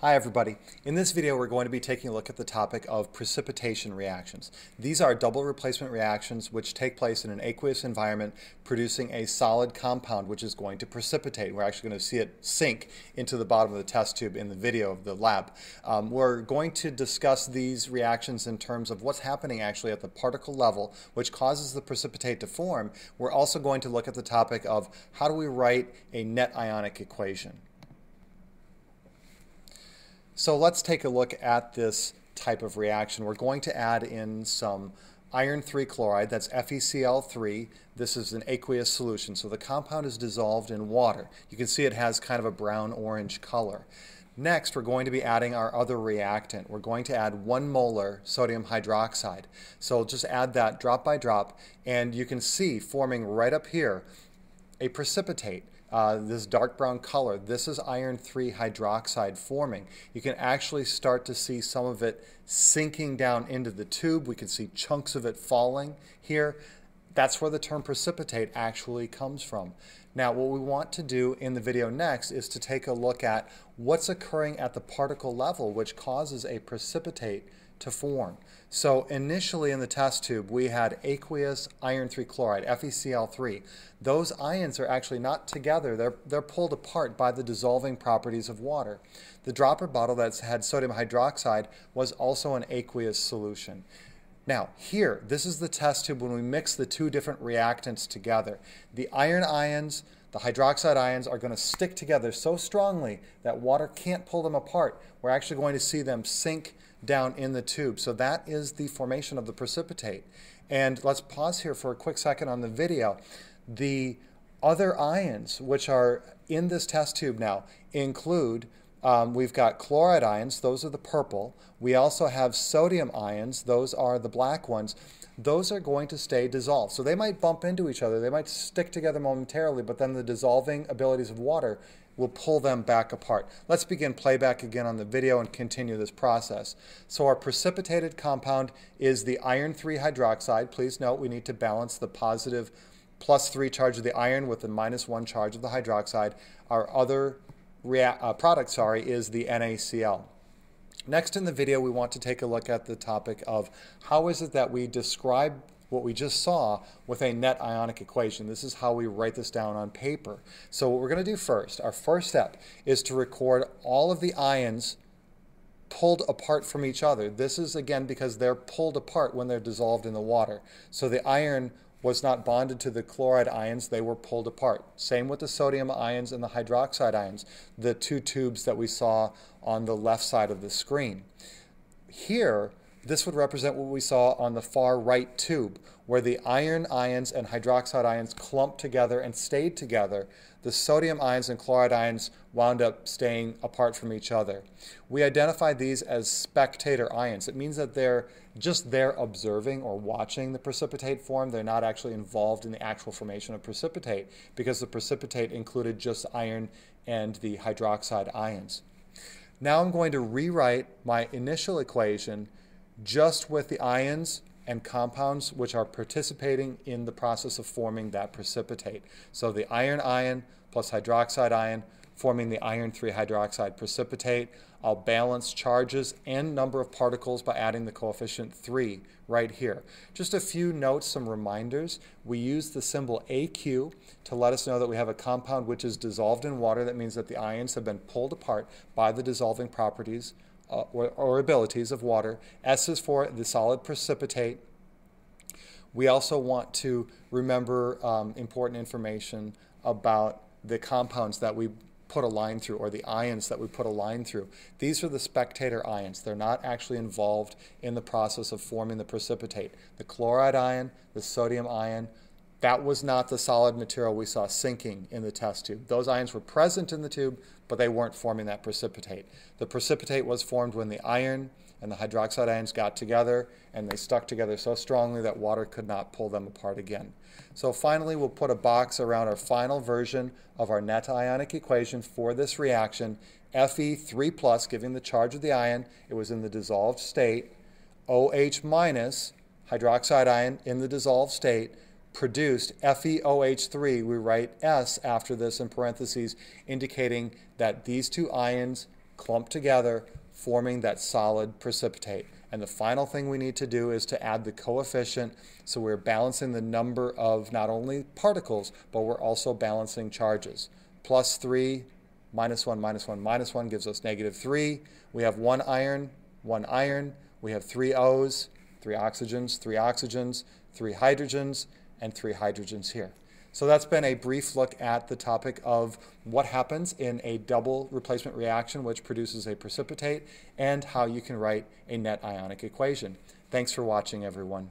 Hi everybody. In this video we're going to be taking a look at the topic of precipitation reactions. These are double replacement reactions which take place in an aqueous environment producing a solid compound which is going to precipitate. We're actually going to see it sink into the bottom of the test tube in the video of the lab. Um, we're going to discuss these reactions in terms of what's happening actually at the particle level which causes the precipitate to form. We're also going to look at the topic of how do we write a net ionic equation. So let's take a look at this type of reaction. We're going to add in some iron 3 chloride, that's FeCl3. This is an aqueous solution, so the compound is dissolved in water. You can see it has kind of a brown-orange color. Next, we're going to be adding our other reactant. We're going to add one molar sodium hydroxide. So just add that drop by drop, and you can see forming right up here a precipitate uh, this dark brown color, this is iron 3 hydroxide forming. You can actually start to see some of it sinking down into the tube. We can see chunks of it falling here. That's where the term precipitate actually comes from. Now, what we want to do in the video next is to take a look at what's occurring at the particle level which causes a precipitate to form. So initially in the test tube, we had aqueous iron 3 chloride, FeCl3. Those ions are actually not together. They're, they're pulled apart by the dissolving properties of water. The dropper bottle that had sodium hydroxide was also an aqueous solution. Now, here, this is the test tube when we mix the two different reactants together. The iron ions, the hydroxide ions are going to stick together so strongly that water can't pull them apart. We're actually going to see them sink down in the tube. So that is the formation of the precipitate. And let's pause here for a quick second on the video. The other ions which are in this test tube now include um, we've got chloride ions, those are the purple. We also have sodium ions, those are the black ones. Those are going to stay dissolved. So they might bump into each other, they might stick together momentarily, but then the dissolving abilities of water will pull them back apart. Let's begin playback again on the video and continue this process. So our precipitated compound is the iron 3 hydroxide. Please note we need to balance the positive plus 3 charge of the iron with the minus 1 charge of the hydroxide. Our other uh, product sorry, is the NaCl. Next in the video, we want to take a look at the topic of how is it that we describe what we just saw with a net ionic equation. This is how we write this down on paper. So what we're going to do first, our first step is to record all of the ions pulled apart from each other. This is again because they're pulled apart when they're dissolved in the water. So the iron was not bonded to the chloride ions, they were pulled apart. Same with the sodium ions and the hydroxide ions, the two tubes that we saw on the left side of the screen. Here, this would represent what we saw on the far right tube, where the iron ions and hydroxide ions clumped together and stayed together. The sodium ions and chloride ions wound up staying apart from each other. We identified these as spectator ions. It means that they're just there observing or watching the precipitate form. They're not actually involved in the actual formation of precipitate because the precipitate included just iron and the hydroxide ions. Now I'm going to rewrite my initial equation just with the ions and compounds which are participating in the process of forming that precipitate. So the iron ion plus hydroxide ion forming the iron 3 hydroxide precipitate. I'll balance charges and number of particles by adding the coefficient 3 right here. Just a few notes, some reminders. We use the symbol AQ to let us know that we have a compound which is dissolved in water. That means that the ions have been pulled apart by the dissolving properties uh, or, or abilities of water. S is for the solid precipitate. We also want to remember um, important information about the compounds that we put a line through or the ions that we put a line through. These are the spectator ions. They're not actually involved in the process of forming the precipitate. The chloride ion, the sodium ion, that was not the solid material we saw sinking in the test tube. Those ions were present in the tube, but they weren't forming that precipitate. The precipitate was formed when the iron and the hydroxide ions got together and they stuck together so strongly that water could not pull them apart again. So finally, we'll put a box around our final version of our net ionic equation for this reaction. Fe3 plus, giving the charge of the ion, it was in the dissolved state. OH minus, hydroxide ion in the dissolved state, produced FeOH3. We write S after this in parentheses, indicating that these two ions clump together, forming that solid precipitate. And the final thing we need to do is to add the coefficient. So we're balancing the number of not only particles, but we're also balancing charges. Plus 3, minus 1, minus 1, minus 1 gives us negative 3. We have one iron, one iron. We have three O's, three oxygens, three oxygens, three hydrogens, and three hydrogens here. So that's been a brief look at the topic of what happens in a double replacement reaction which produces a precipitate and how you can write a net ionic equation. Thanks for watching everyone.